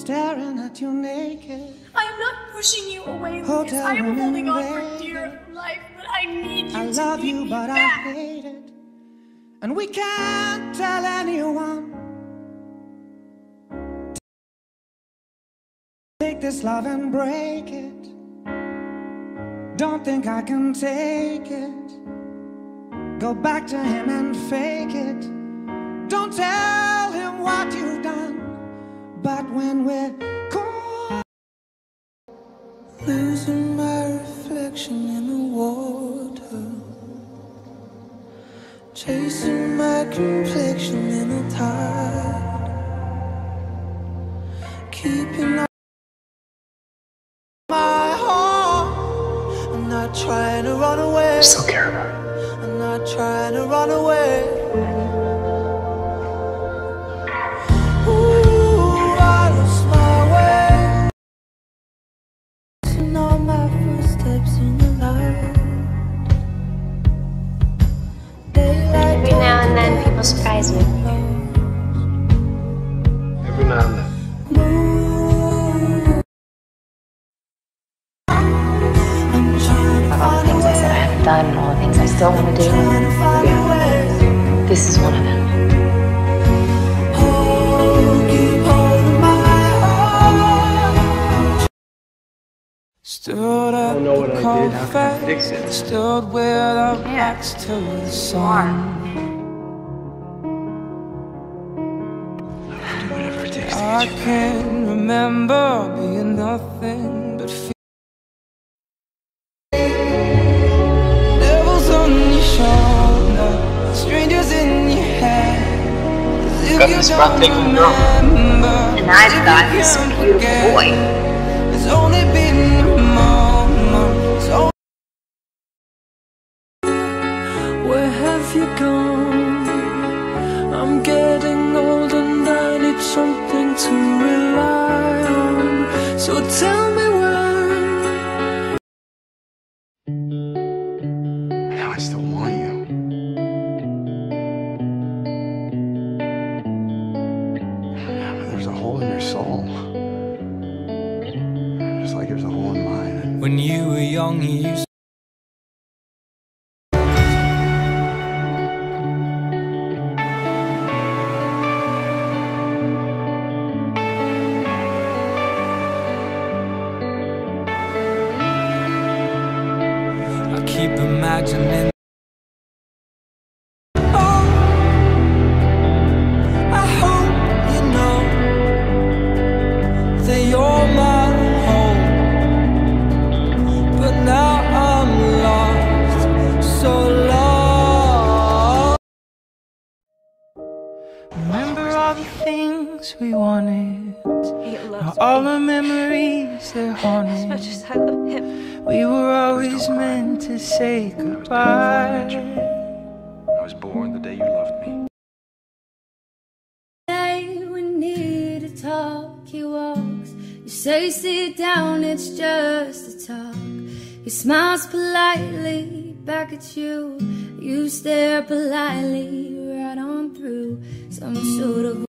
staring at you naked. I'm not pushing you away, Lucas. Hotel I'm holding on for dear life, but I need you I love you, but back. I hate it. And we can't tell anyone. Take this love and break it. Don't think I can take it. Go back to him and fake it. Don't tell him what you've done. But when we're caught, losing my reflection in the water, chasing my complexion in the tide, keeping my heart. I'm not trying to run away. I still care about it. I'm not trying to run away. All the things I said I haven't done, and all the things I still want to do. Trying to find a way. This is one of them. Hold, keep holding my heart. Stood up don't know what I did. How can I fix it? Stood with our backs to the sun. I get you back. can't remember being nothing but fear. Devils on your shoulder, strangers in your head. As if Got you this don't girl. remember, And I've got you this can't beautiful forget. boy. It's only been a moment. It's Where have you gone? I'm getting old and I need something to rely on. So tell me why. Now I still want you. But there's a hole in your soul. Just like there's a hole in mine. When you were young, you used lost. Remember all the things we wanted, He now all the memories they're as much as I love him. We were always meant to say goodbye. I was born the day you loved me. Hey, we need to talk. He walks. You say sit down, it's just a talk. He smiles politely back at you. You stare politely right on through some sort of